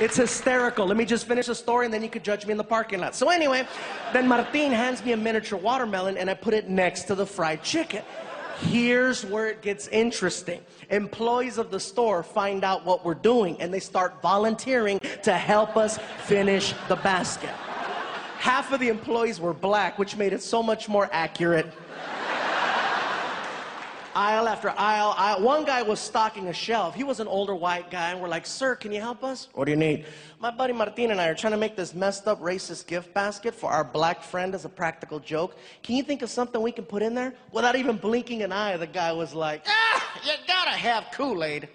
It's hysterical. Let me just finish the story and then you could judge me in the parking lot. So, anyway, then Martin hands me a miniature watermelon and I put it next to the fried chicken. Here's where it gets interesting. Employees of the store find out what we're doing and they start volunteering to help us finish the basket. Half of the employees were black, which made it so much more accurate aisle after aisle, aisle. One guy was stocking a shelf. He was an older white guy, and we're like, Sir, can you help us? What do you need? My buddy Martin and I are trying to make this messed up racist gift basket for our black friend as a practical joke. Can you think of something we can put in there? Without even blinking an eye, the guy was like, Ah, you gotta have Kool Aid.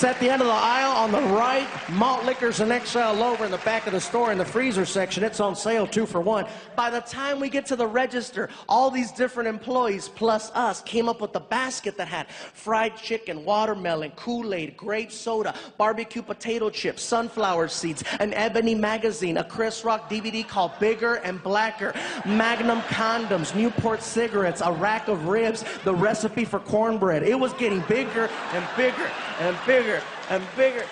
It's at the end of the aisle on the right. Malt liquors and XL over in the back of the store in the freezer section. It's on sale two for one. By the time we get to the register, all these different employees plus us came up with a basket that had fried chicken, watermelon, Kool-Aid, grape soda, barbecue potato chips, sunflower seeds, an ebony magazine, a Chris Rock DVD called Bigger and Blacker, Magnum condoms, Newport cigarettes, a rack of ribs, the recipe for cornbread. It was getting bigger and bigger and bigger and bigger.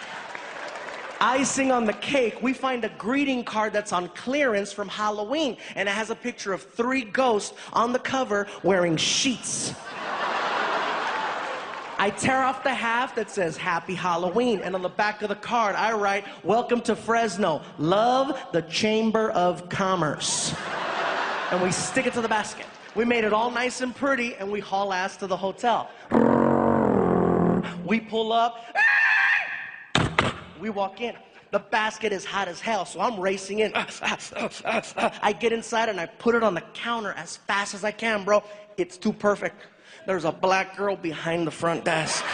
Icing on the cake, we find a greeting card that's on clearance from Halloween, and it has a picture of three ghosts on the cover wearing sheets. I tear off the half that says Happy Halloween, and on the back of the card, I write, Welcome to Fresno. Love the Chamber of Commerce. and we stick it to the basket. We made it all nice and pretty, and we haul ass to the hotel. We pull up. We walk in. The basket is hot as hell, so I'm racing in. I get inside and I put it on the counter as fast as I can, bro. It's too perfect. There's a black girl behind the front desk.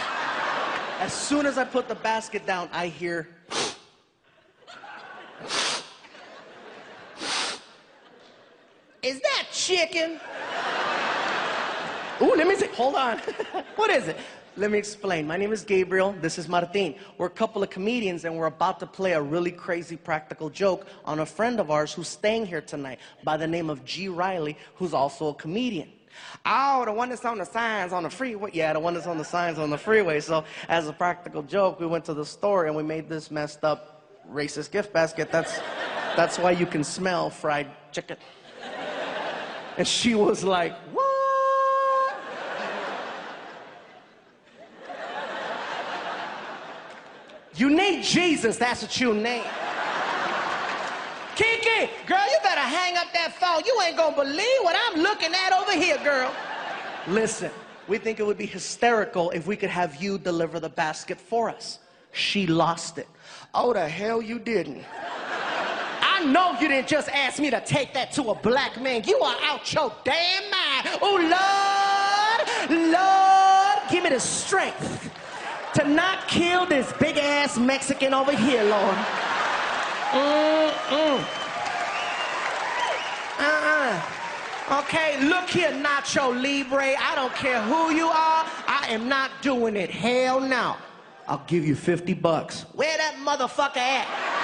As soon as I put the basket down, I hear. Is that chicken? Ooh, let me see. Hold on. what is it? Let me explain. My name is Gabriel. This is Martin. We're a couple of comedians and we're about to play a really crazy practical joke on a friend of ours who's staying here tonight by the name of G. Riley, who's also a comedian. Oh, the one that's on the signs on the freeway. Yeah, the one that's on the signs on the freeway. So, as a practical joke, we went to the store and we made this messed up racist gift basket. That's, that's why you can smell fried chicken. And she was like, What? You need Jesus, that's what you need. Kiki, girl, you better hang up that phone. You ain't gonna believe what I'm looking at over here, girl. Listen, we think it would be hysterical if we could have you deliver the basket for us. She lost it. Oh, the hell you didn't. I know you didn't just ask me to take that to a black man. You are out your damn mind. Oh, Lord, Lord, give me the strength to not kill this big ass Mexican over here, Lord. Mm-mm. Uh-uh. Okay, look here, Nacho Libre. I don't care who you are. I am not doing it. Hell no. I'll give you 50 bucks. Where that motherfucker at?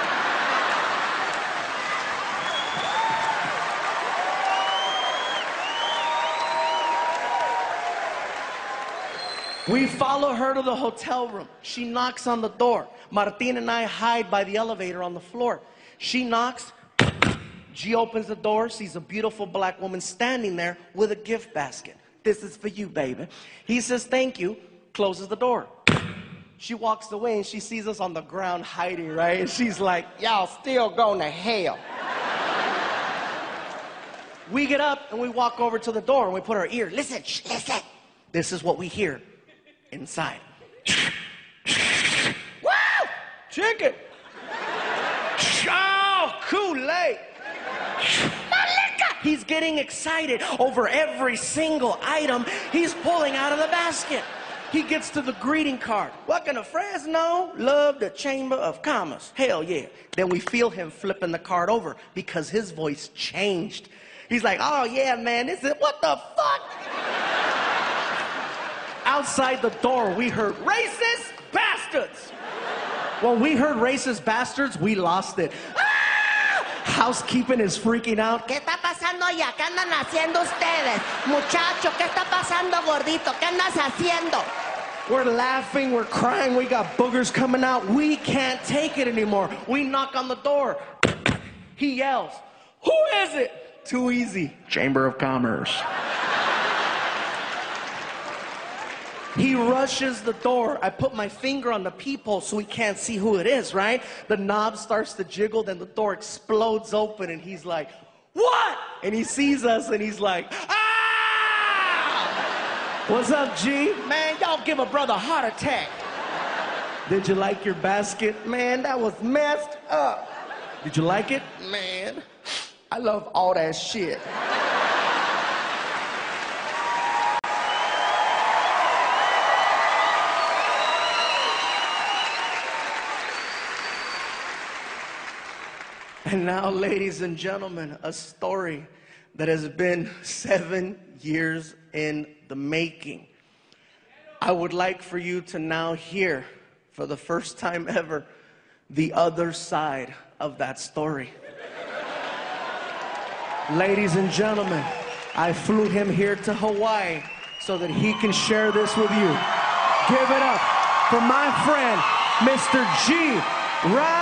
We follow her to the hotel room. She knocks on the door. Martin and I hide by the elevator on the floor. She knocks. She opens the door, sees a beautiful black woman standing there with a gift basket. This is for you, baby. He says, Thank you, closes the door. She walks away and she sees us on the ground hiding, right? And she's like, Y'all still going to hell. we get up and we walk over to the door and we put our ear. Listen, listen. This is what we hear inside. Woo! Chicken. Oh, Kool-Aid. He's getting excited over every single item he's pulling out of the basket. He gets to the greeting card. Welcome to Fresno. Love the Chamber of Commerce. Hell yeah. Then we feel him flipping the card over because his voice changed. He's like, oh yeah, man, this is what the fuck? Outside the door, we heard racist bastards. When we heard racist bastards, we lost it. Ah! Housekeeping is freaking out. ¿Qué está pasando allá? ¿Qué andan haciendo ustedes? Muchacho, ¿qué está pasando, gordito? ¿Qué andas haciendo? We're laughing, we're crying, we got boogers coming out. We can't take it anymore. We knock on the door. He yells, Who is it? Too easy. Chamber of Commerce. He rushes the door. I put my finger on the peephole so he can't see who it is, right? The knob starts to jiggle, then the door explodes open, and he's like, What? And he sees us and he's like, Ah! What's up, G? Man, y'all give a brother a heart attack. Did you like your basket? Man, that was messed up. Did you like it? Man, I love all that shit. And now, ladies and gentlemen, a story that has been seven years in the making. I would like for you to now hear, for the first time ever, the other side of that story. ladies and gentlemen, I flew him here to Hawaii so that he can share this with you. Give it up for my friend, Mr. G. Riley.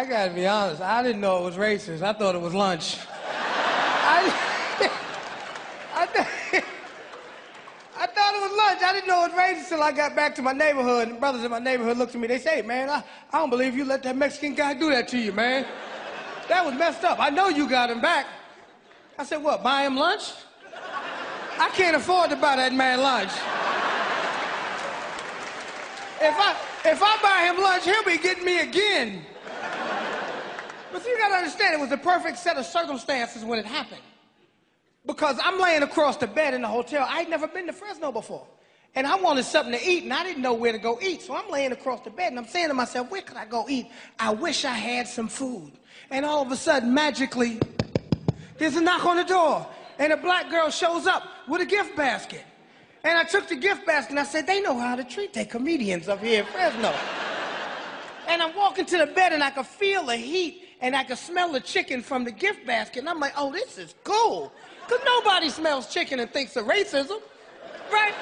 I, gotta be honest, I didn't know it was racist. I thought it was lunch. I, I, th- I thought it was lunch. I didn't know it was racist until I got back to my neighborhood. And brothers in my neighborhood looked at me. They say, man, I, I don't believe you let that Mexican guy do that to you, man. That was messed up. I know you got him back. I said, what, buy him lunch? I can't afford to buy that man lunch. If I, if I buy him lunch, he'll be getting me again. But you gotta understand, it was the perfect set of circumstances when it happened. Because I'm laying across the bed in the hotel. I'd never been to Fresno before. And I wanted something to eat, and I didn't know where to go eat. So I'm laying across the bed, and I'm saying to myself, where could I go eat? I wish I had some food. And all of a sudden, magically, there's a knock on the door, and a black girl shows up with a gift basket. And I took the gift basket, and I said, they know how to treat their comedians up here in Fresno. and I'm walking to the bed, and I could feel the heat and I could smell the chicken from the gift basket. And I'm like, oh, this is cool. Because nobody smells chicken and thinks of racism, right?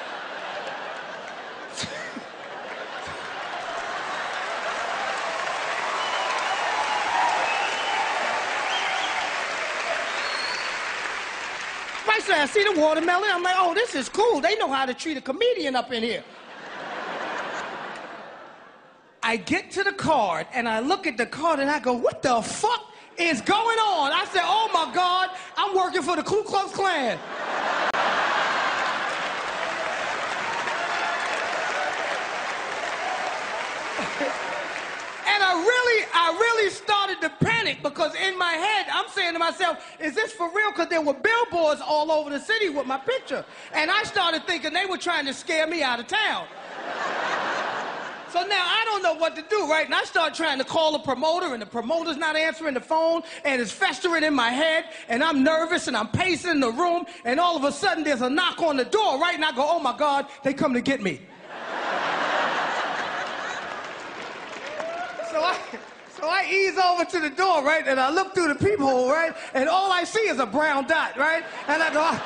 right, so I see the watermelon. I'm like, oh, this is cool. They know how to treat a comedian up in here. I get to the card and I look at the card and I go, what the fuck is going on? I said, oh my God, I'm working for the Ku Klux Klan. and I really, I really started to panic because in my head, I'm saying to myself, is this for real? Because there were billboards all over the city with my picture. And I started thinking they were trying to scare me out of town. So now I don't know what to do, right? And I start trying to call a promoter, and the promoter's not answering the phone, and it's festering in my head, and I'm nervous, and I'm pacing in the room, and all of a sudden there's a knock on the door, right? And I go, oh my God, they come to get me. so I. So I ease over to the door, right? And I look through the peephole, right? And all I see is a brown dot, right? And I go,